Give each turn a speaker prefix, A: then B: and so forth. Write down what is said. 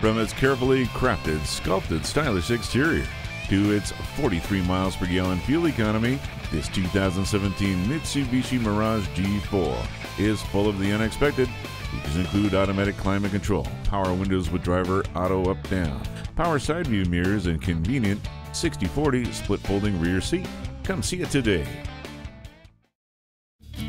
A: From its carefully crafted, sculpted, stylish exterior to its 43 miles per gallon fuel economy, this 2017 Mitsubishi Mirage G4 is full of the unexpected. Features include automatic climate control, power windows with driver auto up down, power side view mirrors, and convenient 60 40 split folding rear seat. Come see it today.